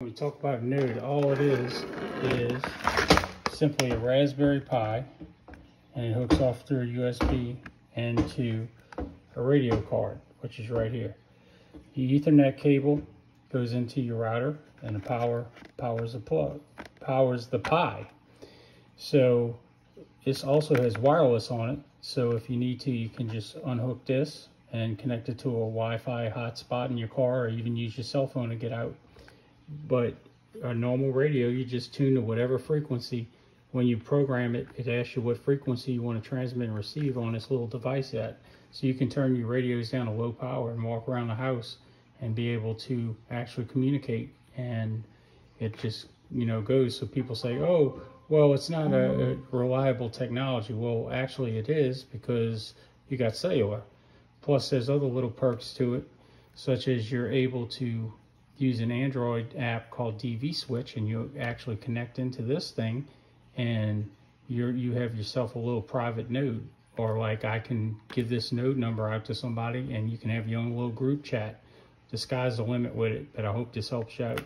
When we talk about Node, all it is is simply a Raspberry Pi and it hooks off through a USB into a radio card, which is right here. The Ethernet cable goes into your router and the power powers the plug, powers the Pi. So this also has wireless on it. So if you need to, you can just unhook this and connect it to a Wi-Fi hotspot in your car or even use your cell phone to get out but a normal radio, you just tune to whatever frequency. When you program it, it asks you what frequency you want to transmit and receive on this little device at. So you can turn your radios down to low power and walk around the house and be able to actually communicate. And it just, you know, goes. So people say, oh, well, it's not a, a reliable technology. Well, actually it is because you got cellular. Plus there's other little perks to it, such as you're able to use an Android app called DV Switch and you actually connect into this thing and you're, you have yourself a little private node or like I can give this node number out to somebody and you can have your own little group chat. The sky's the limit with it, but I hope this helps you out.